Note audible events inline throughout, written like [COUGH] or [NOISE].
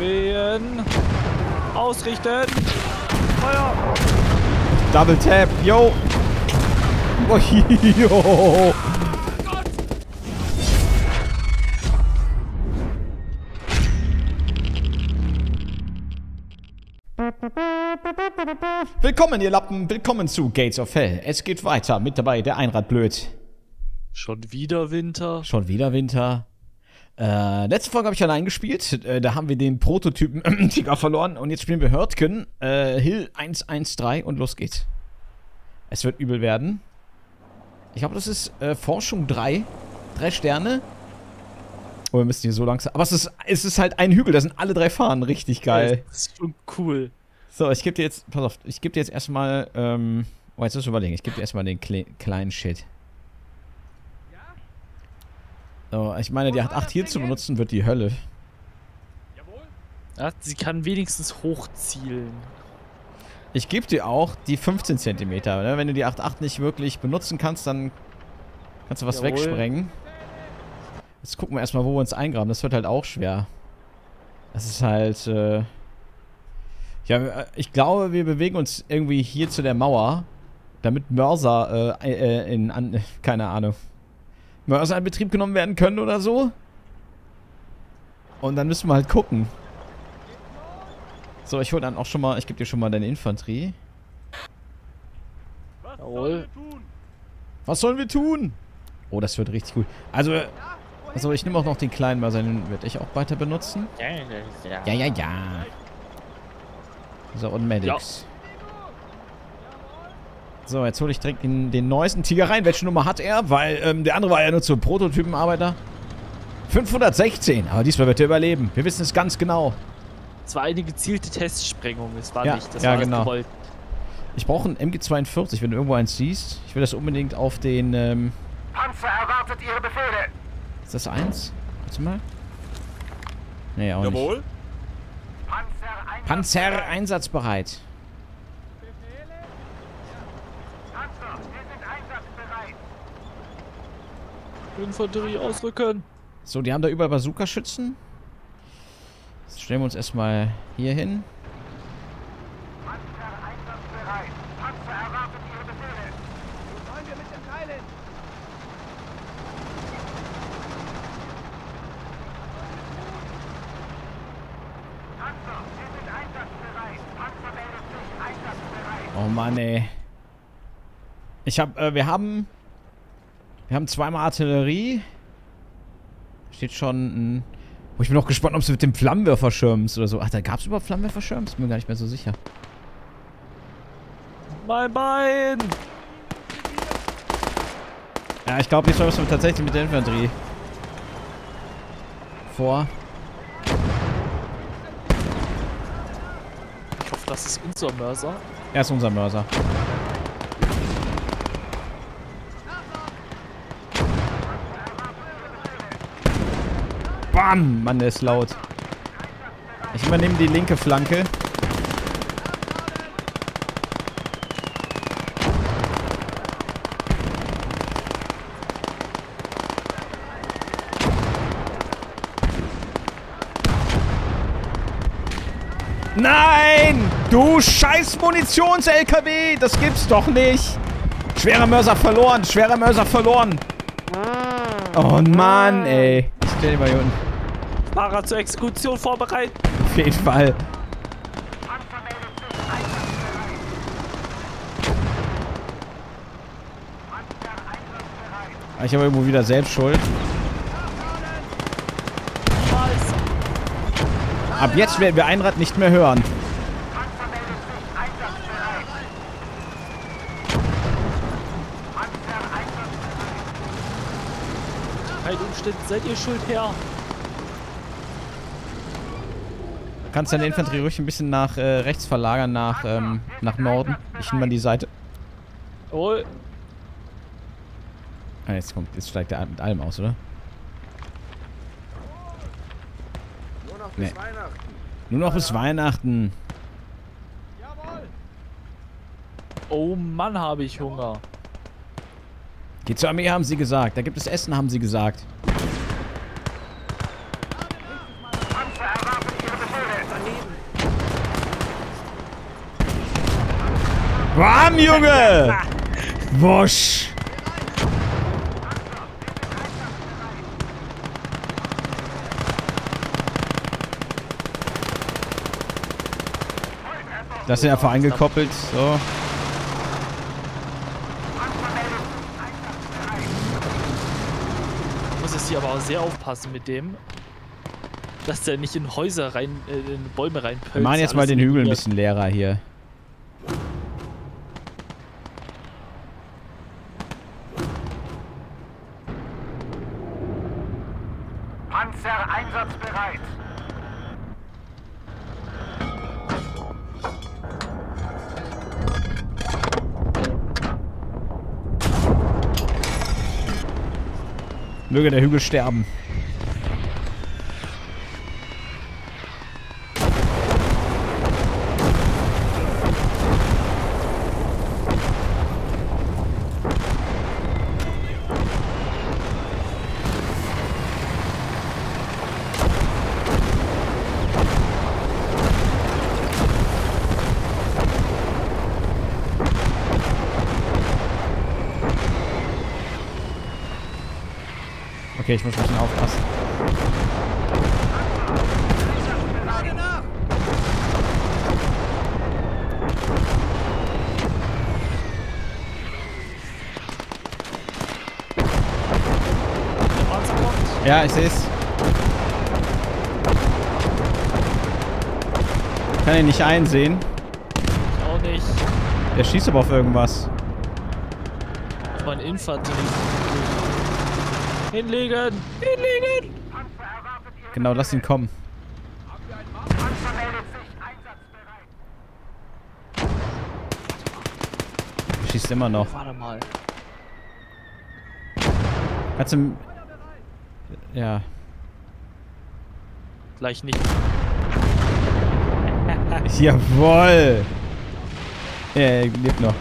Wehen. Ausrichten. Feuer. Double Tap, yo. [LAUGHS] Oh, yo. Willkommen, ihr Lappen. Willkommen zu Gates of Hell. Es geht weiter. Mit dabei der Einradblöd. Schon wieder Winter. Schon wieder Winter. Äh, letzte Folge habe ich allein gespielt. Äh, da haben wir den Prototypen [CLEARS THROAT] Tiger verloren. Und jetzt spielen wir Hurtgen, äh, Hill 113 und los geht's. Es wird übel werden. Ich glaube, das ist äh, Forschung 3. Drei Sterne. Oh, wir müssen hier so langsam. Aber es ist, es ist halt ein Hügel, da sind alle drei Fahren. Richtig geil. Das ist schon cool. So, ich gebe dir jetzt. Pass auf, ich gebe dir jetzt erstmal. Ähm, oh, jetzt musst du überlegen. Ich gebe dir erstmal den Kle kleinen Shit. So, ich meine, die 8 hier zu benutzen wird die Hölle. Ja, sie kann wenigstens hochzielen. Ich gebe dir auch die 15 cm. Ne? Wenn du die 8.8 nicht wirklich benutzen kannst, dann kannst du was Jawohl. wegsprengen. Jetzt gucken wir erstmal, wo wir uns eingraben. Das wird halt auch schwer. Das ist halt, äh Ja, äh, ich glaube, wir bewegen uns irgendwie hier zu der Mauer, damit Mörser, äh, äh in, an, [LAUGHS] keine Ahnung, Mörser in Betrieb genommen werden können oder so. Und dann müssen wir halt gucken. So, ich hole dann auch schon mal, ich gebe dir schon mal deine Infanterie. Jawohl. Was sollen wir tun? Oh, das wird richtig gut. Also, also ich nehme auch noch den kleinen Mörser, den werde ich auch weiter benutzen. Ja, ja, ja. So, und Medics. So, jetzt hole ich direkt den, den neuesten Tiger rein. Welche Nummer hat er? Weil ähm, der andere war ja nur zur Prototypenarbeiter. 516, aber diesmal wird er überleben. Wir wissen es ganz genau. Es war eine gezielte Testsprengung. Es war Ja, nicht, das ja, war genau. gewollt. Ich brauche einen MG42, wenn du irgendwo eins siehst. Ich will das unbedingt auf den, ähm, Panzer erwartet Ihre Befehle. ist das eins? Warte mal. Nee, auch nicht. Jawohl. Panzer, ein Panzer einsatzbereit. Panzer, wir sind einsatzbereit. Infanterie ausrücken. So, die haben da überall Bazooka-Schützen. Jetzt stellen wir uns erstmal hier hin. Panzer einsatzbereit. Panzer erwartet Ihre Befehle. Wo sollen wir mit den Teilen? Panzer, wir sind einsatzbereit. Panzer meldet sich einsatzbereit. Oh Mann, ey. Ich hab, äh, wir haben... Wir haben zweimal Artillerie. Steht schon ein... Oh, ich bin auch gespannt, ob es mit dem Flammenwerferschirms oder so... Ach, da gab es überhaupt Flammenwerferschirms? Bin mir gar nicht mehr so sicher. Mein Bein. Ja, ich glaube, jetzt müssen wir tatsächlich mit der Infanterie vor. Ich hoffe, das ist unser Mörser. Er ist unser Mörser. Bam! Mann, der ist laut. Ich übernehme die linke Flanke. Nein! Du scheiß Munitions-LKW! Das gibt's doch nicht! Schwerer Mörser verloren! Schwerer Mörser verloren! Oh Mann, ey. Ich stell mal hier unten. Fahrer zur Exekution vorbereiten. Auf jeden Fall. Einsatzbereit. Ich habe irgendwo wieder selbst schuld. Ab jetzt werden wir Einrad nicht mehr hören. Seid ihr schuld, Herr. Du kannst deine Infanterie ruhig ein bisschen nach äh, rechts verlagern, nach, ähm, nach Norden. Ich nehme mal die Seite. Jawohl. Ah, jetzt kommt, jetzt steigt er mit allem aus, oder? Nur noch Nee. bis Weihnachten. Nur noch bis Weihnachten. Oh Mann, habe ich Hunger. Geht zur Armee, haben sie gesagt. Da gibt es Essen, haben sie gesagt. Panzer erwartet Ihre Befehle. Bam, Junge! Wusch! Das ist einfach eingekoppelt. So. muss jetzt hier aber auch sehr aufpassen mit dem, dass der nicht in Häuser rein, äh, in Bäume reinpölzt. Wir machen jetzt mal den Hügel ein bisschen leerer hier. Einsatzbereit. Möge der Hügel sterben. Okay, ich muss ein bisschen aufpassen. Ja, ich sehe es. Kann ihn nicht einsehen. Ich auch nicht. Der schießt aber auf irgendwas. Auf meine Infanterie. Hinlegen! Hinlegen! Genau, lass ihn kommen. Einsatzbereit. Schießt immer noch. Warte mal. Kannst du... Ja. Gleich nicht. [LAUGHS] Jawoll! Ja, er lebt noch.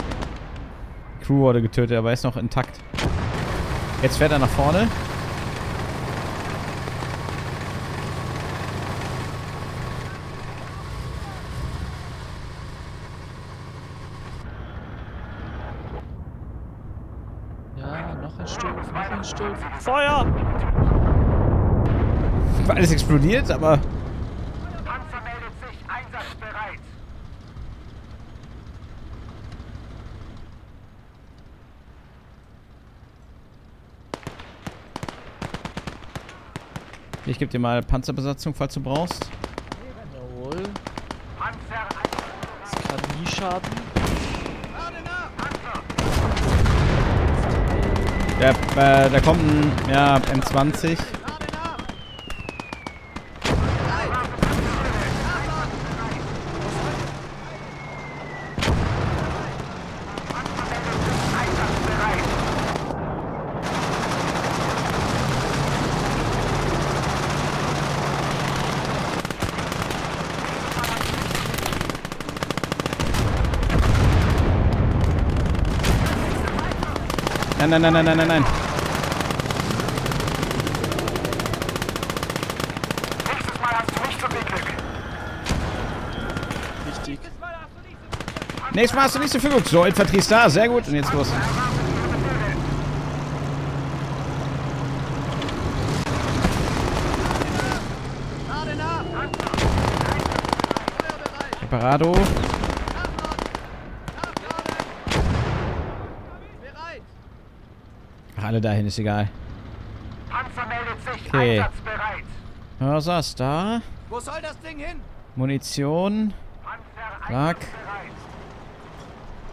Crew wurde getötet, aber er ist noch intakt. Jetzt fährt er nach vorne. Ja, noch ein Stück, noch ein Stück. Feuer! Alles explodiert, aber... Panzer meldet sich einsatzbereit. Ich gebe dir mal Panzerbesatzung, falls du brauchst. Jawohl. Das kann nie schaden. Ja, äh, da kommt ein ja, M20. Nein, nein, nein, nein, nein, nein, nein. Nächstes Mal hast du nicht so viel Glück. Wichtig. Nächstes Mal hast du nicht so viel Glück. So, Infanterie ist da. Sehr gut. Und jetzt los. Separado. Alle dahin, ist egal. Panzer meldet sich Okay. einsatzbereit. Hörser ist da. Wo soll das Ding hin? Munition. Einsatzbereit.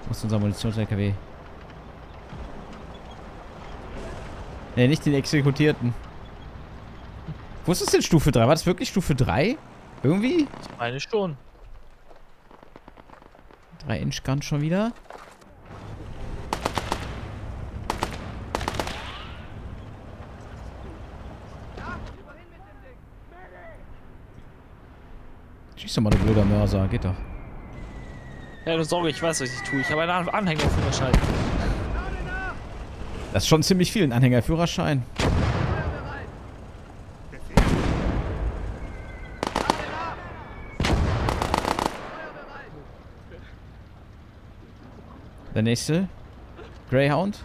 Wo ist unser Munitions-LKW? Ne, nicht den Exekutierten. Wo ist das denn Stufe 3? War das wirklich Stufe 3? Irgendwie? Ich meine schon. 3 Inch Gun schon wieder. Doch mal, du blöder Mörser. Geht doch. Keine Sorge, ich weiß, was ich tue. Ich habe einen An- Anhängerführerschein. Das ist schon ziemlich viel. Ein Anhängerführerschein. Der nächste. Greyhound.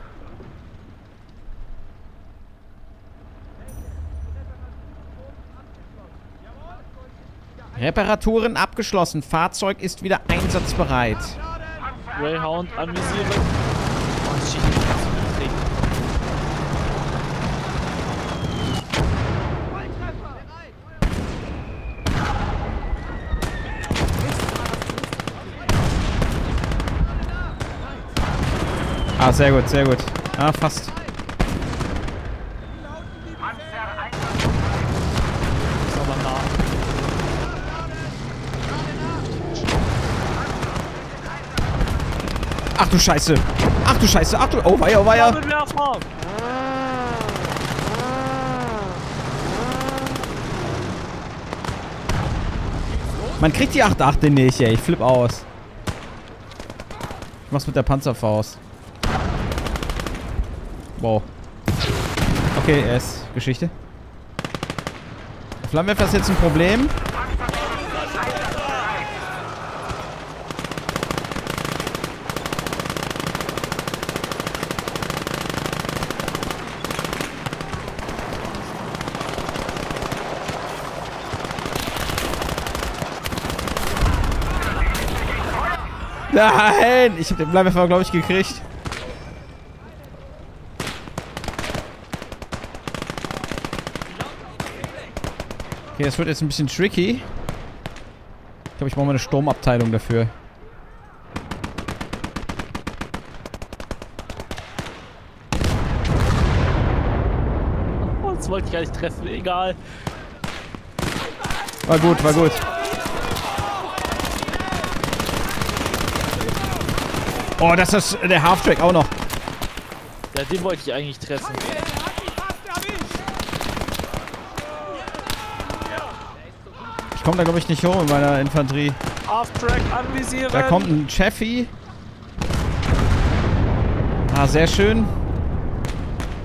Reparaturen abgeschlossen. Fahrzeug ist wieder einsatzbereit. Greyhound anvisieren. Oh, niedrig. Ah, sehr gut, sehr gut. Ah, fast. Ist aber nah. Ach du Scheiße. Ach du Scheiße. Ach du... Oh, weia, oh, weia. Man kriegt die 8-8 nicht, ey. Ich flipp aus. Ich mach's mit der Panzerfaust. Wow. Okay, er ist Geschichte. Flammenwerfer ist jetzt ein Problem. Nein! Ich hab den Bleiwerfer, glaube ich, gekriegt. Okay, das wird jetzt ein bisschen tricky. Ich glaube, ich brauche mal eine Sturmabteilung dafür. Oh, das wollte ich gar nicht treffen. Egal. War gut, war gut. Oh, das ist der Halftrack auch noch. Ja, den wollte ich eigentlich treffen. Ich komme da, glaube ich, nicht hoch mit meiner Infanterie. Half-Track anvisieren. Da kommt ein Chaffee. Ah, sehr schön.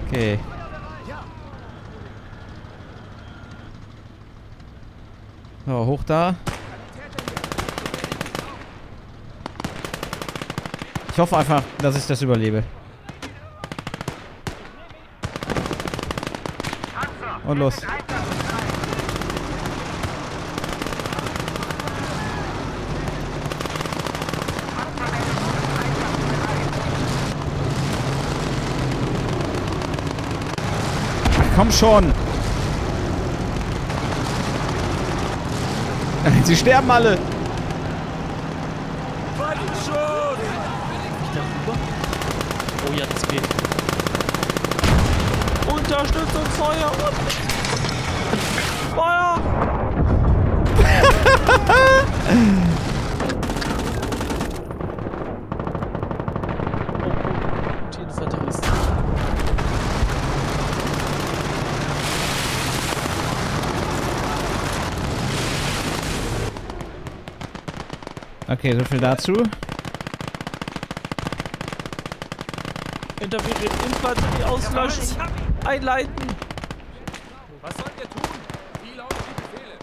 Okay. So, hoch da. Ich hoffe einfach, dass ich das überlebe. Und los. Komm schon. [LAUGHS] Sie sterben alle. Ich darüber. Oh ja, das geht. Unterstützungsfeuer und Feuer! die Infanteristen. Okay, so viel dazu. Infanterie auslöschen. Einleiten. Was sollt ihr tun? Wie lauten die Befehle?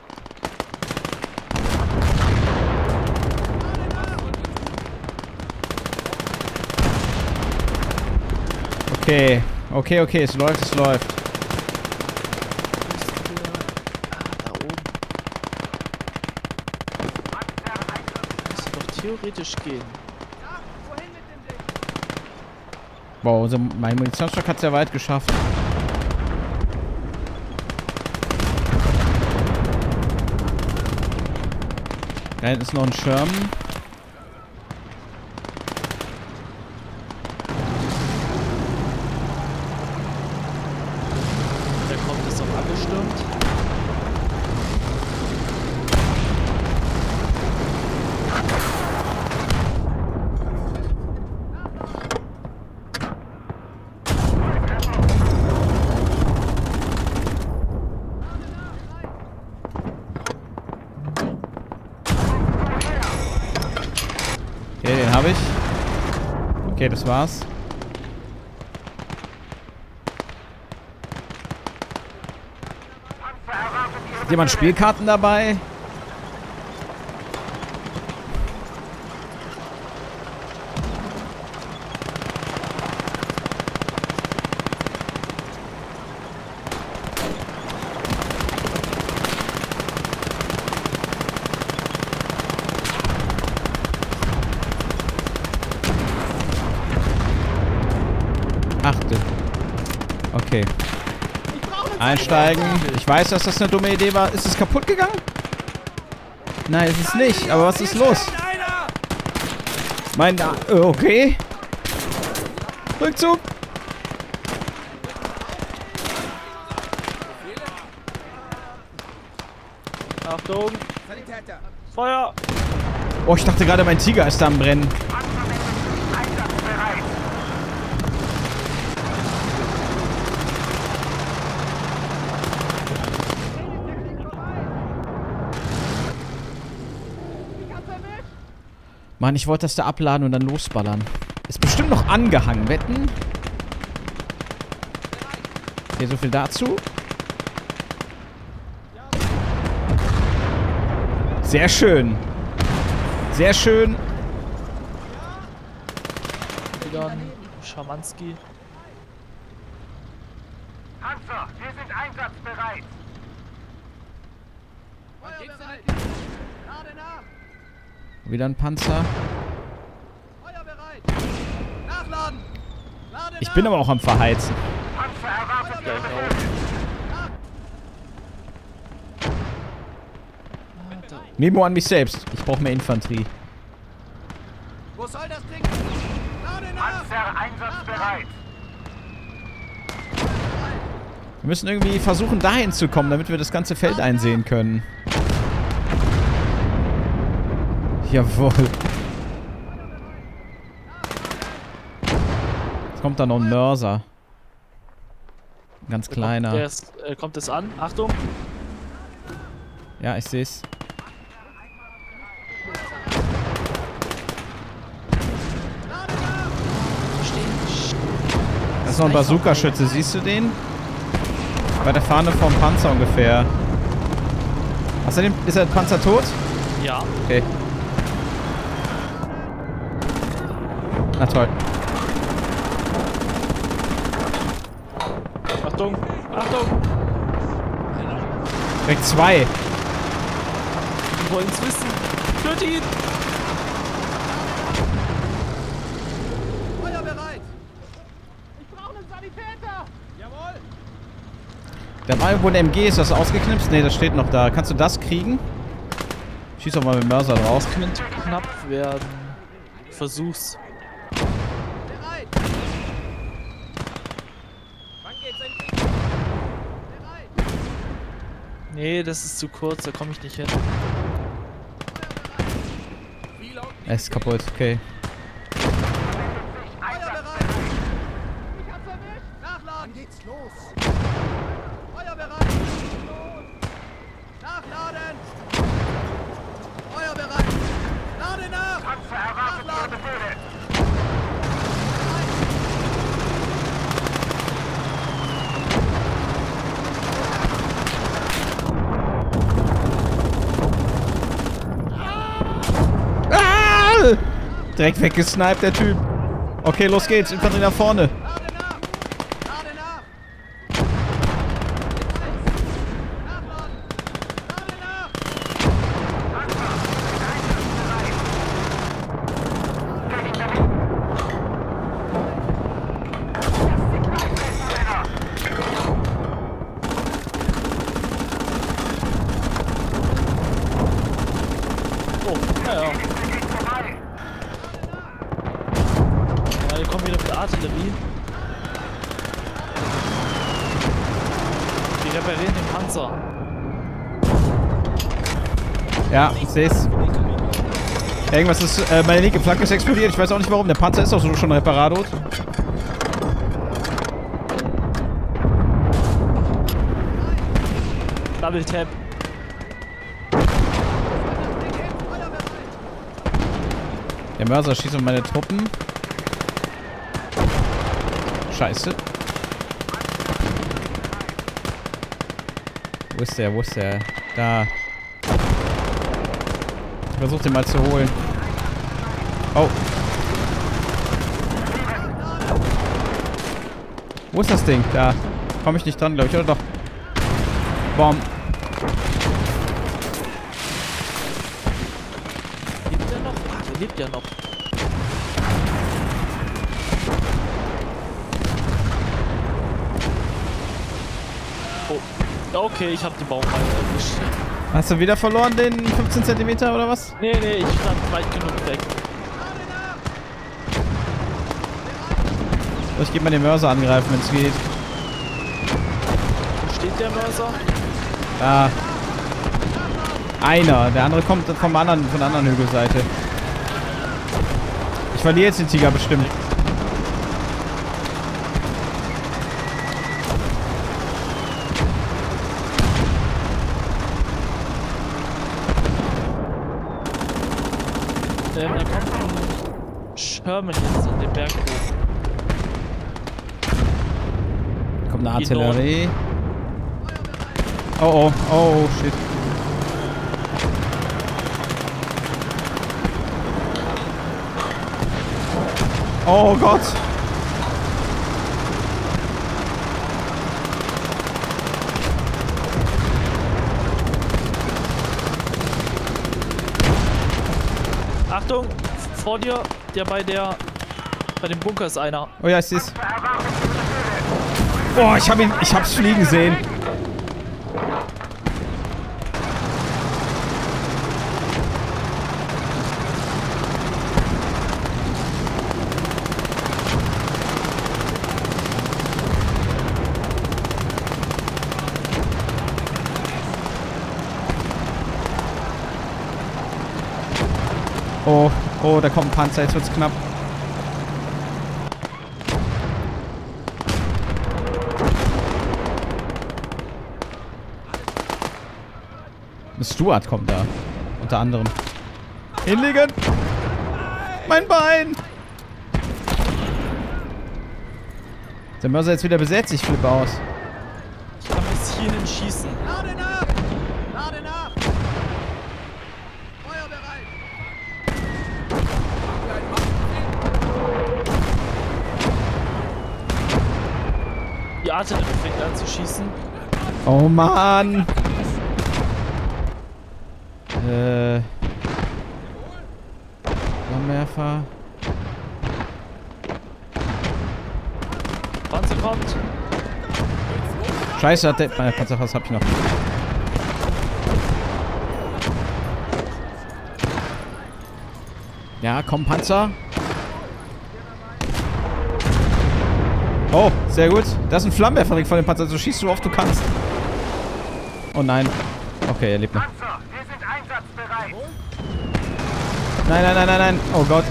Okay. Okay, okay, es läuft, es läuft. Ah, da oben. Müsste doch theoretisch gehen. Wow, also mein Munitionsstock hat es ja weit geschafft. Da hinten ist noch ein Schirm. Der kommt, ist doch abgestürmt. Okay, den habe ich. Okay, das war's. Hat jemand Spielkarten dabei? achte. Okay. Einsteigen. Ich weiß, dass das eine dumme Idee war. Ist es kaputt gegangen? Nein, ist es nicht. Aber was ist los? Mein... Äh, okay. Rückzug. Achtung. Feuer. Oh, ich dachte gerade, mein Tiger ist da am Brennen. Mann, ich wollte das da abladen und dann losballern. Ist bestimmt noch angehangen. Wetten? Okay, so viel dazu. Sehr schön. Sehr schön. Wieder Schamanski. Panzer, wir sind einsatzbereit. Wieder ein Panzer. Nachladen! Lade Ich bin aber auch am Verheizen. Memo an mich selbst. Ich brauche mehr Infanterie. Wo soll das Ding? Panzer einsatzbereit. Wir müssen irgendwie versuchen, dahin zu kommen, damit wir das ganze Feld einsehen können. Jawohl. Jetzt kommt da noch ein Mörser. Ein ganz kleiner. Der ist, äh, kommt es an? Achtung! Ja, ich seh's. Das ist noch ein Bazooka-Schütze. Siehst du den? Bei der Fahne vom Panzer ungefähr. Hast du den? Ist der Panzer tot? Ja. Okay. Na toll. Achtung! Achtung! Direkt zwei. Die wollen es wissen! Töt ihn! Feuer bereit! Ich brauche einen Sanitäter. Jawohl! Da war irgendwo ein MG. Ist das ausgeknipst? Ne, das steht noch da. Kannst du das kriegen? Schieß doch mal mit dem Mörser drauf. Könnte knapp werden. Versuch's. Bereit! Wann geht's endlich? Bereit! Nee, das ist zu kurz, da komme ich nicht hin. Er ist kaputt. Okay. Feuer bereit! Ich hab's erwischt. Nachladen! Wann geht's los? Feuer bereit! Nachladen! Feuer bereit! Lade nach! Panzer erwartet Nachladen! Direkt weggesniped, der Typ. Okay, los geht's. Infanterie nach vorne. Lade nach! Lade nach! Nachladen! Lade nach! Oh, ja, ja. Ja, wir kommen wieder mit der Artillerie. Die reparieren den Panzer. Ja, ich seh's. Irgendwas ist, äh, meine linke Flanke ist explodiert. Ich weiß auch nicht warum. Der Panzer ist doch so schon reparat. Double Tap. Der Mörser schießt auf meine Truppen. Scheiße. Wo ist der? Wo ist der? Da. Ich versuch den mal zu holen. Wo ist das Ding? Da. Komme ich nicht dran, glaube ich, oder doch? Bom. Lebt der noch? Ah, der lebt ja noch. Oh. Okay, ich habe die Baumreihe erwischt. Hast du wieder verloren den 15 cm oder was? Nee, nee, ich stand weit genug weg. Ich gebe mal den Mörser angreifen, wenn es geht. Wo steht der Mörser? Da. Einer. Der andere kommt vom anderen, von der anderen Hügelseite. Ich verliere jetzt den Tiger bestimmt. Ähm, da kommt ein Sherman jetzt in den Berg hoch. Kommt eine. Artillerie. Oh, oh, oh, shit. Oh Gott. Achtung, vor dir, der bei der, bei dem Bunker ist einer. Oh ja, ich seh's. Oh, ich hab ihn, ich hab's fliegen sehen. Oh, oh, da kommt ein Panzer, jetzt wird's knapp. Stuart kommt da. Unter anderem. Hinlegen! Mein Bein! Der Mörser jetzt wieder besetzt, ich flippe aus. Ich kann bis hierhin schießen. Lade nach! Lade nach! Feuer bereit! Die Artillerie fängt an zu schießen. Oh Mann! Äh. Flammenwerfer. Panzer kommt. Scheiße, hat der. Äh, Panzer, was hab ich noch? Ja, komm, Panzer. Oh, sehr gut. Das ist ein Flammenwerfer von dem Panzer. So schießt du oft du kannst. Oh nein. Okay, er lebt noch. Panzer, wir sind einsatzbereit. Nein, nein, nein, nein, nein. Oh Gott.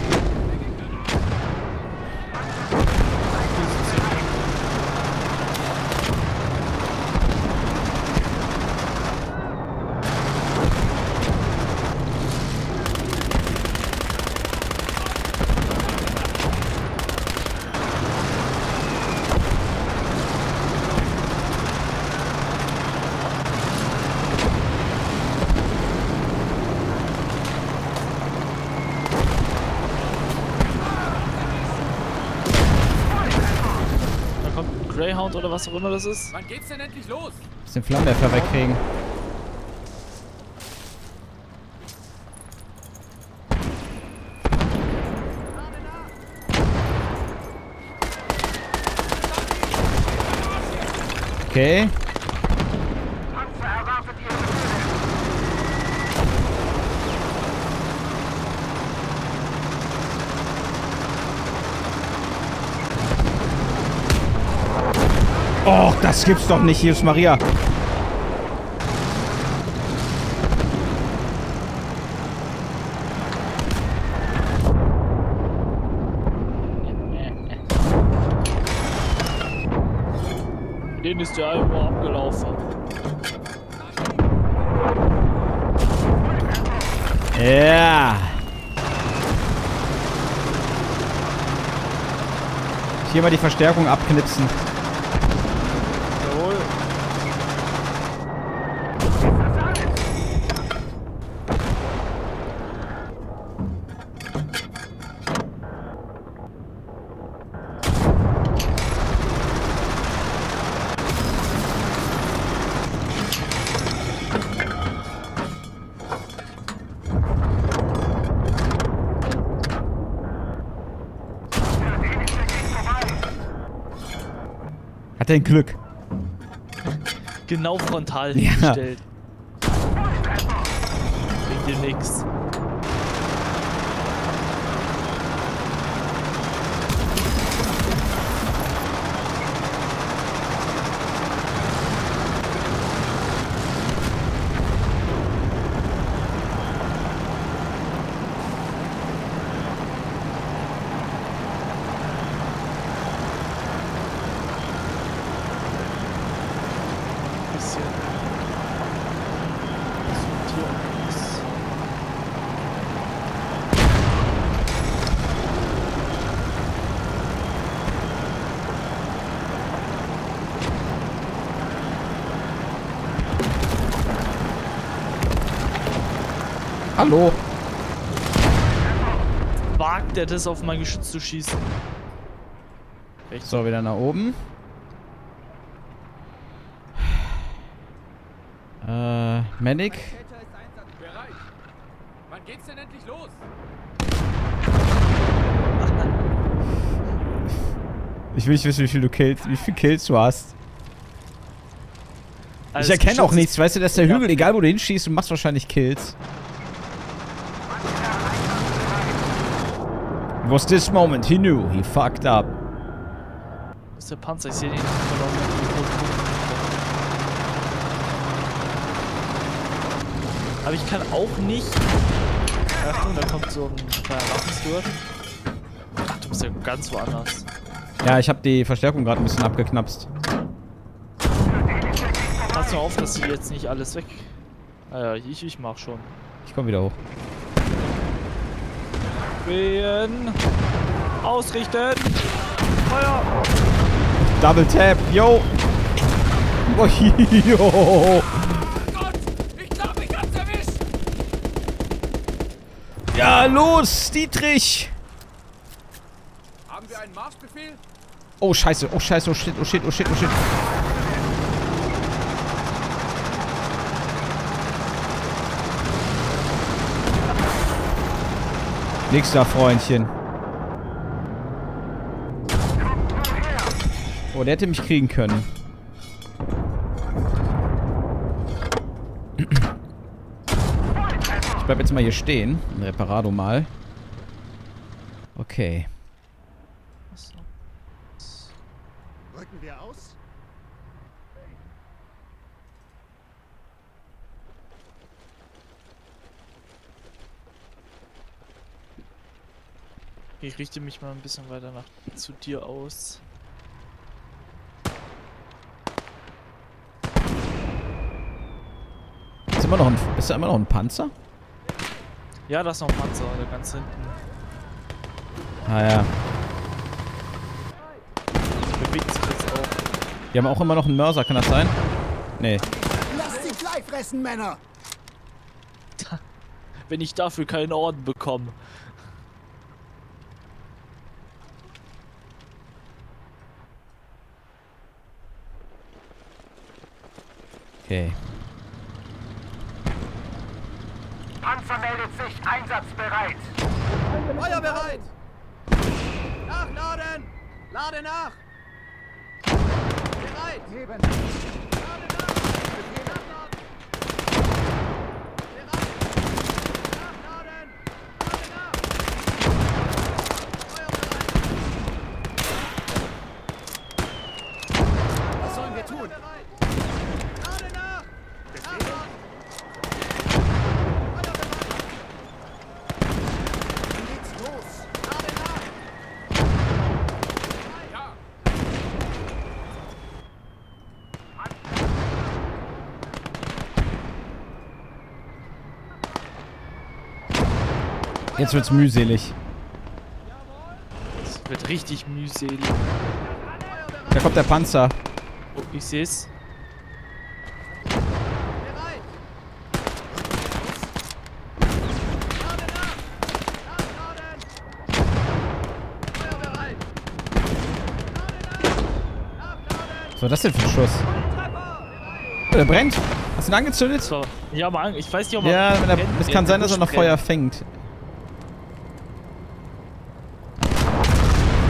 Da kommt ein Greyhound oder was auch immer das ist. Wann geht's denn endlich los? Muss den Flammenwerfer wegkriegen. Okay. Panzer erwartet Ihre Befehle. Oh, das gibt's doch nicht, hier ist Maria. Den ist der irgendwo abgelaufen. Ja. Hier mal die Verstärkung abknipsen. Jawohl. Hat er ein Glück. genau frontal Ja. hingestellt. Bringt dir nix. Bisschen. Sortierungs- Hallo. Wagt er das auf mein Geschütz zu schießen? Rechts. So, wieder nach oben. Äh, einsatzbereit. Wann geht's denn endlich los? Ich will nicht wissen, wie viel du Kills, wie viel Kills du hast. Also ich erkenne auch nichts, weißt du, dass der Ja. Hügel, egal wo du hinschießt, du machst wahrscheinlich Kills. It was this moment he knew he fucked up. Ist, ist der Panzer, ich sehe den. Aber ich kann auch nicht. Achtung, da kommt so ein kleiner Waffensturm. Ach, du bist ja ganz woanders. Ja, ich habe die Verstärkung gerade ein bisschen abgeknapst. Pass nur auf, dass sie jetzt nicht alles weg. Ah ja, ich, ich mach schon. Ich komme wieder hoch. Wehen. Ausrichten. Feuer. Double Tap, yo! Oh, [LAUGHS] yo! Ja, los, Dietrich! Haben wir einen Marschbefehl? Oh, scheiße, oh, scheiße, oh, shit, oh, shit, oh, shit, oh, shit. Nix da, Freundchen. Oh, der hätte mich kriegen können. Ich bleib jetzt mal hier stehen. Ein Reparado mal. Okay. Rücken wir aus? Ich richte mich mal ein bisschen weiter nach zu dir aus. Ist, immer noch ein, ist da immer noch ein Panzer? Ja, da ist noch ein Panzer, der ganz hinten. Ah ja. Bewegt sich jetzt auch. Die haben auch immer noch einen Mörser, kann das sein? Nee. Lasst sie gleich fressen, Männer! [LAUGHS] Wenn ich dafür keinen Orden bekomme. Okay. Panzer meldet sich einsatzbereit. Feuer bereit! Nachladen! Lade nach! Bereit! Neben. Lade nach! Nachladen! Bereit! Nachladen! Lade nach! Feuer bereit! Was sollen wir tun? Bereit! Lade nach! Nachladen! Feuer bereit! Dann geht's los. Lade nach! Ja! Jetzt wird's mühselig. Es wird richtig mühselig. Da kommt der Panzer. Oh, ich seh's. Was war das denn für ein Schuss? Oh, der brennt. Hast du ihn angezündet? So. Ja, mal, ich weiß nicht, ob man. Ja, er, es kann sein, dass er noch Feuer fängt.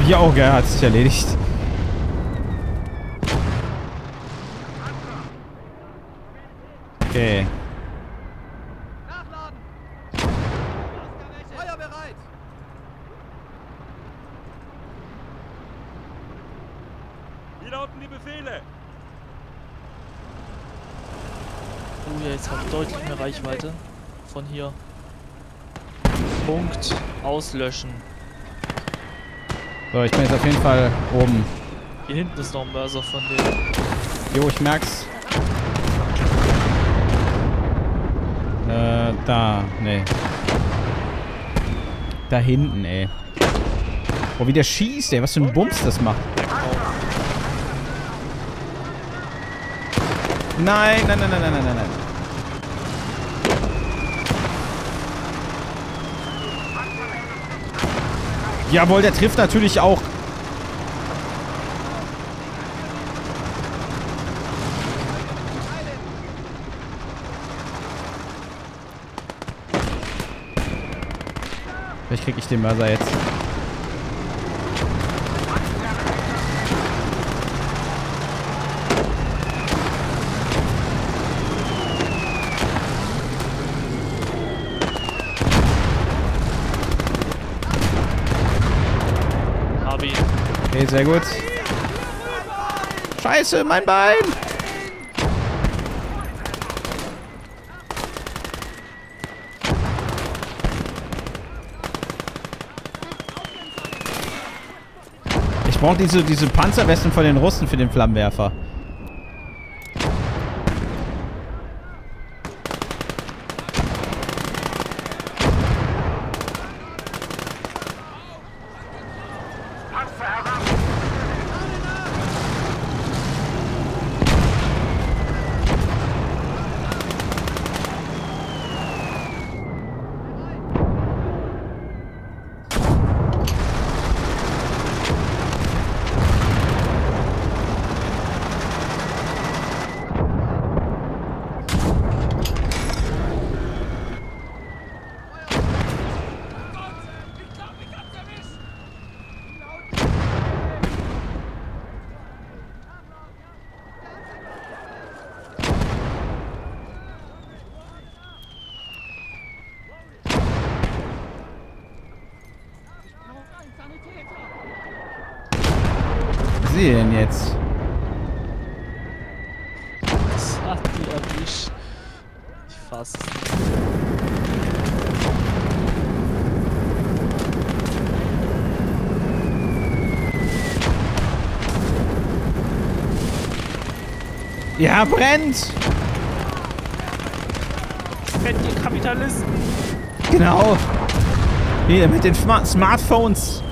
Ja, oh, geil, hat sich erledigt. Okay. Nachladen! Feuer bereit! Wie lauten die Befehle? Oh ja, jetzt haben wir deutlich mehr Reichweite. Von hier. Punkt. Auslöschen. So, ich bin jetzt auf jeden Fall oben. Hier hinten ist noch ein Mörser von denen. Jo, ich merk's. Äh, da. Nee. Da hinten, ey. Oh, wie der schießt, ey. Was für ein Bums das macht. Nein, nein, nein, nein, nein, nein, nein, Jawohl, der trifft natürlich auch. Vielleicht krieg ich den Mörser jetzt. Hab ihn. Okay, sehr gut. Scheiße, mein Bein! Ich brauche diese, diese Panzerwesten von den Russen für den Flammenwerfer. Denn jetzt? Das hat die erwischt. Ich fass es nicht. Ja, brennt! Fett, ihr Kapitalisten! Genau. Hier, mit den Sma Smartphones.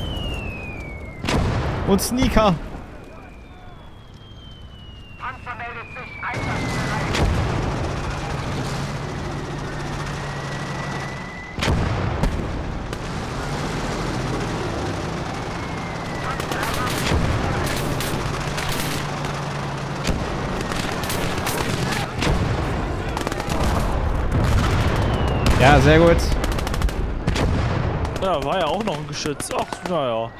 Und Sneaker. Ja, sehr gut. Ja, war ja auch noch ein Geschütz. Ach, naja.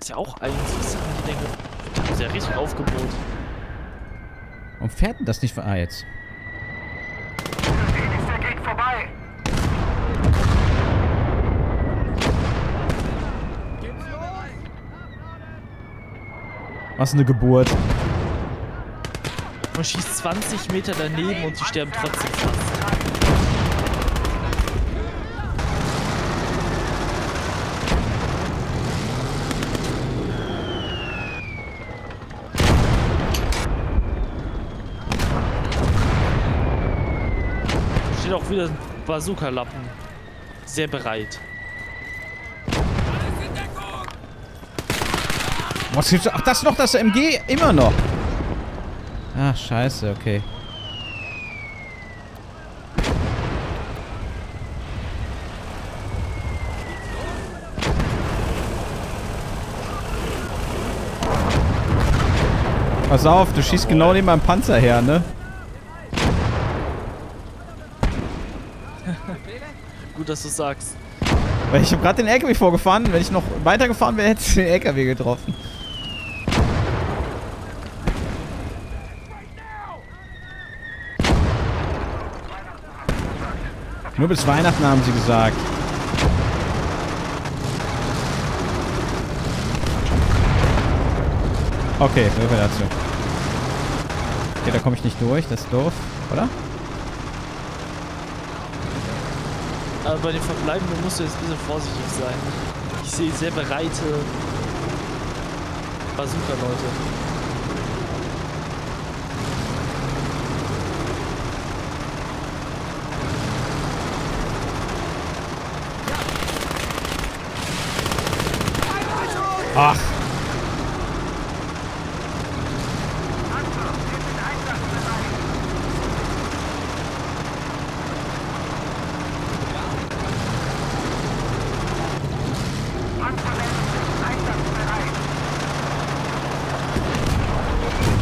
Ist ja auch ge- Die haben sie ja richtig aufgebaut. Warum fährt denn das nicht? Ah, jetzt. Sehen ist der Krieg vorbei. Was eine Geburt. Man schießt 20 Meter daneben und sie sterben trotzdem fast. Steht auch wieder ein Bazooka-Lappen. Sehr bereit. Was gibt's? Ach, das noch das MG? Immer noch. Ach, scheiße, okay. Pass auf, du schießt genau neben meinem Panzer her, ne? [LAUGHS] Gut, dass du sagst. Weil ich habe gerade den LKW vorgefahren. Wenn ich noch weitergefahren wäre, hätte ich den LKW getroffen. Nur bis Weihnachten haben sie gesagt. Okay, so viel dazu. Okay, da komme ich nicht durch, das ist doof, oder? Aber bei den Verbleibenden musst du jetzt ein bisschen vorsichtig sein. Ich sehe sehr bereite Bazooka-Leute.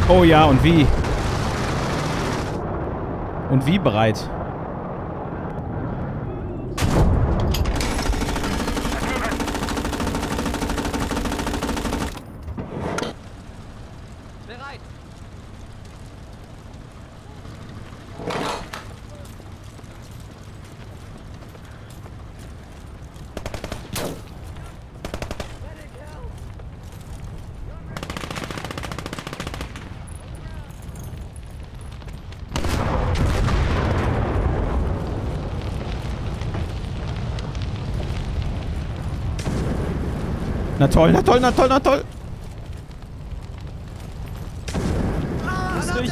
Oh ja, und wie? Und wie bereit? Na toll, na toll, na toll, na toll. Durch.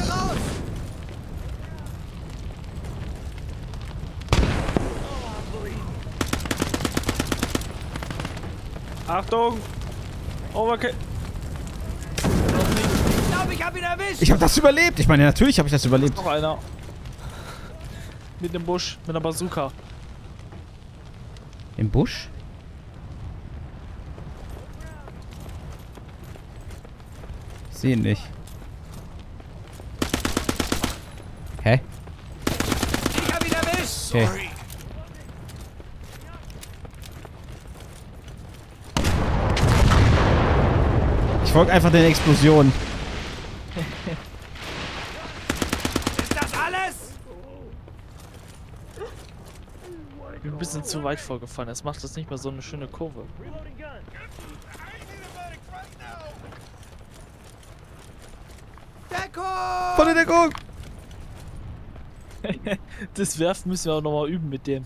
Achtung! Overkill! Ich glaube, ich habe ihn erwischt. Ich habe das überlebt. Ich meine, natürlich habe ich das überlebt. Noch einer. Mit dem Busch, mit einer Bazooka. Im Busch? Sehe ihn nicht. Hä? Ich habe ihn erwischt. Okay. Ich folge einfach den Explosionen. Ist das alles? Ich bin ein bisschen zu weit vorgefahren. Jetzt macht das nicht mehr so eine schöne Kurve. Deckung! Volle Deckung! Das Werfen müssen wir auch nochmal üben mit dem.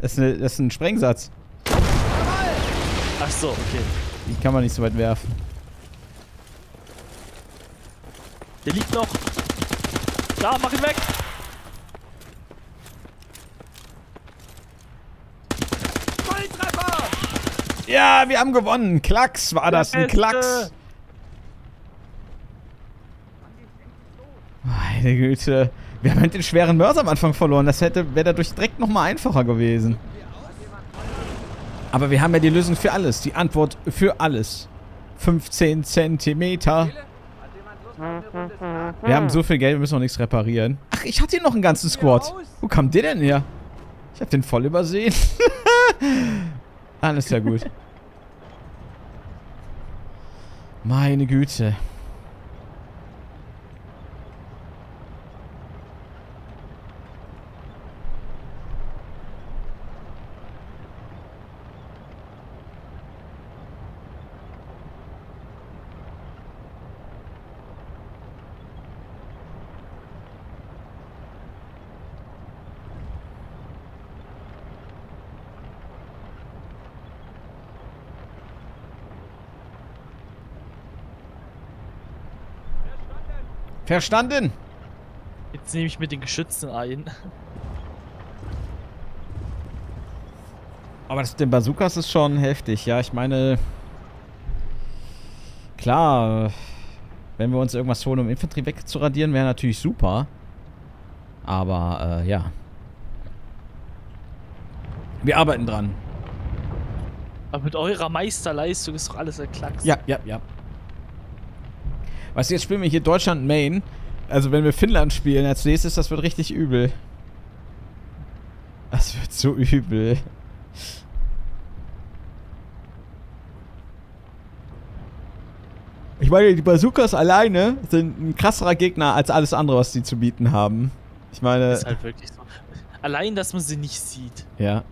Das ist, eine, das ist ein Sprengsatz. Ach so, okay. Die kann man nicht so weit werfen. Der liegt noch. Da, mach ihn weg! Volltreffer! Ja, wir haben gewonnen. Klacks war das. Ein. Klacks. Meine Güte. Wir haben halt den schweren Mörser am Anfang verloren. Das hätte, wäre dadurch direkt nochmal einfacher gewesen. Aber wir haben ja die Lösung für alles. Die Antwort für alles. 15 Zentimeter. Wir haben so viel Geld, wir müssen noch nichts reparieren. Ach, ich hatte hier noch einen ganzen Squad. Wo kam der denn her? Ich habe den voll übersehen. [LAUGHS] Alles ja gut. Meine Güte. Verstanden? Jetzt nehme ich mit den Geschützen ein. Aber das mit den Bazookas ist schon heftig. Ja, ich meine... Klar, wenn wir uns irgendwas holen, um Infanterie wegzuradieren, wäre natürlich super. Aber, äh, ja. Wir arbeiten dran. Aber mit eurer Meisterleistung ist doch alles ein Klacks. Ja, ja, ja. Weißt du, jetzt spielen wir hier Deutschland Main. Also wenn wir Finnland spielen als nächstes, das wird richtig übel. Das wird so übel. Ich meine, die Bazookas alleine sind ein krasserer Gegner als alles andere, was sie zu bieten haben. Ich meine... Das ist halt wirklich so. Allein, dass man sie nicht sieht. Ja.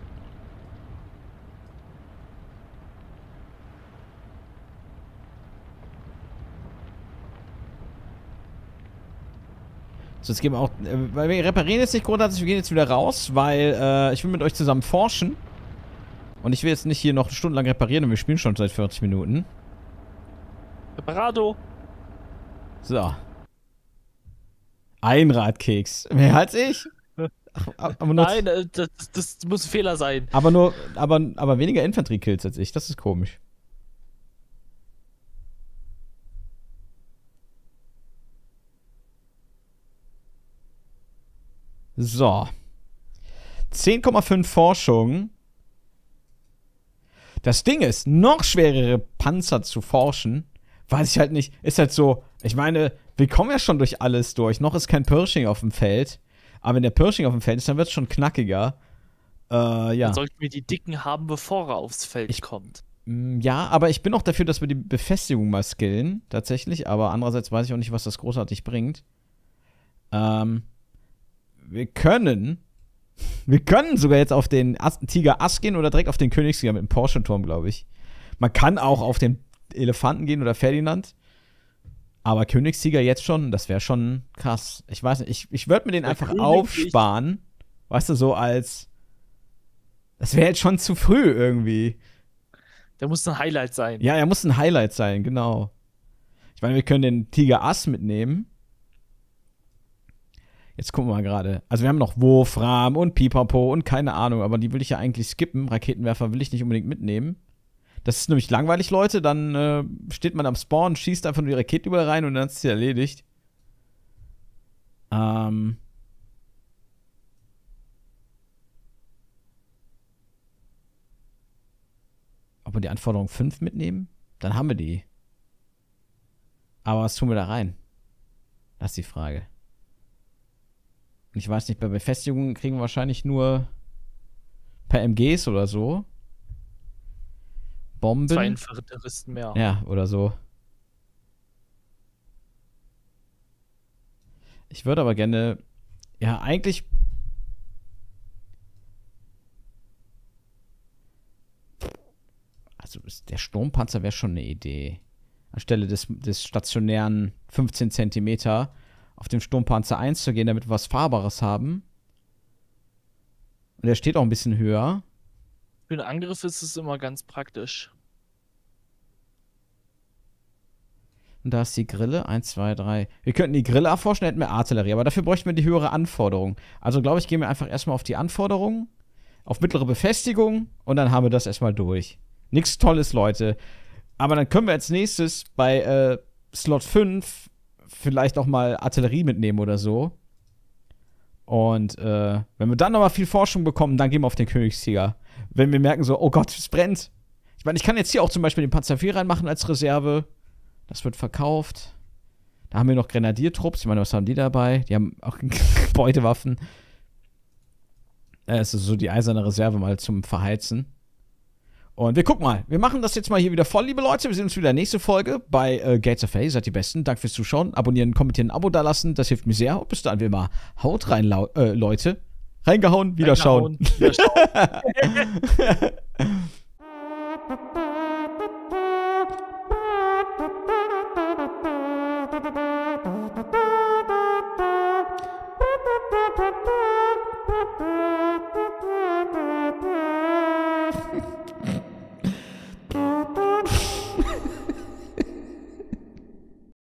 So, jetzt gehen wir auch. Äh, weil wir reparieren jetzt nicht grundsätzlich, wir gehen jetzt wieder raus, weil äh, ich will mit euch zusammen forschen. Und ich will jetzt nicht hier noch stundenlang reparieren und wir spielen schon seit 40 Minuten. Reparado. So. Ein Radkeks. Mehr als ich. Ach, Nein, äh, das, das muss ein Fehler sein. aber nur, aber, aber weniger Infanteriekills als ich. Das ist komisch. So. 10,5 Forschung. Das Ding ist, noch schwerere Panzer zu forschen, weiß ich halt nicht. Ist halt so, ich meine, wir kommen ja schon durch alles durch. Noch ist kein Pershing auf dem Feld. Aber wenn der Pershing auf dem Feld ist, dann wird es schon knackiger. Äh, ja. Dann sollten wir die Dicken haben, bevor er aufs Feld Ich- kommt. Mm, Ja, aber ich bin auch dafür, dass wir die Befestigung mal skillen, tatsächlich. Aber andererseits weiß ich auch nicht, was das großartig bringt. Ähm, wir können, wir können sogar jetzt auf den As Tiger Ass gehen oder direkt auf den Königsjäger mit dem Porsche-Turm, glaube ich. Man kann auch auf den Elefanten gehen oder Ferdinand. Aber Königstiger jetzt schon, das wäre schon krass. Ich weiß nicht, ich, ich würde mir den Der einfach König aufsparen. Weißt du, so als. Das wäre jetzt schon zu früh irgendwie. Der muss ein Highlight sein. Ja, er muss ein Highlight sein, genau. Ich meine, wir können den Tiger Ass mitnehmen. Jetzt gucken wir mal gerade. Also wir haben noch Wurfrahmen und Pipapo und keine Ahnung, aber die will ich ja eigentlich skippen. Raketenwerfer will ich nicht unbedingt mitnehmen. Das ist nämlich langweilig, Leute. Dann äh, steht man am Spawn, schießt einfach nur die Rakete überall rein und dann ist sie erledigt. Ähm. Ob wir die Anforderung 5 mitnehmen? Dann haben wir die. Aber was tun wir da rein? Das ist die Frage. Und ich weiß nicht, bei Befestigungen kriegen wir wahrscheinlich nur per MGs oder so. Bomben. Zwei Infanteristen mehr. Ja, oder so. Ich würde aber gerne. Ja, eigentlich. Also der Sturmpanzer wäre schon eine Idee. Anstelle des, des stationären 15 Zentimeter auf den Sturmpanzer 1 zu gehen, damit wir was Fahrbares haben. Und der steht auch ein bisschen höher. Für einen Angriff ist es immer ganz praktisch. Und da ist die Grille. 1, 2, 3. Wir könnten die Grille erforschen, hätten wir Artillerie. Aber dafür bräuchten wir die höhere Anforderung. Also glaube ich, gehen wir einfach erstmal auf die Anforderung. Auf mittlere Befestigung. Und dann haben wir das erstmal durch. Nichts Tolles, Leute. Aber dann können wir als nächstes bei äh, Slot 5 vielleicht auch mal Artillerie mitnehmen oder so. Und äh, wenn wir dann nochmal viel Forschung bekommen, dann gehen wir auf den Königstiger. Wenn wir merken so, oh Gott, es brennt. Ich meine, ich kann jetzt hier auch zum Beispiel den Panzer 4 reinmachen als Reserve. Das wird verkauft. Da haben wir noch Grenadiertrupps. Ich meine, was haben die dabei? Die haben auch [LAUGHS] Beutewaffen. Äh, Es ist so die eiserne Reserve mal zum Verheizen. Und wir gucken mal. Wir machen das jetzt mal hier wieder voll, liebe Leute. Wir sehen uns wieder nächste Folge bei äh, Gates of A. Seid die Besten. Danke fürs Zuschauen. Abonnieren, kommentieren, ein Abo dalassen. Das hilft mir sehr. Und bis dann, wie immer. Haut rein, äh, Leute. Reingehauen, wieder schauen. Reingehauen, Wieder schauen. [LAUGHS]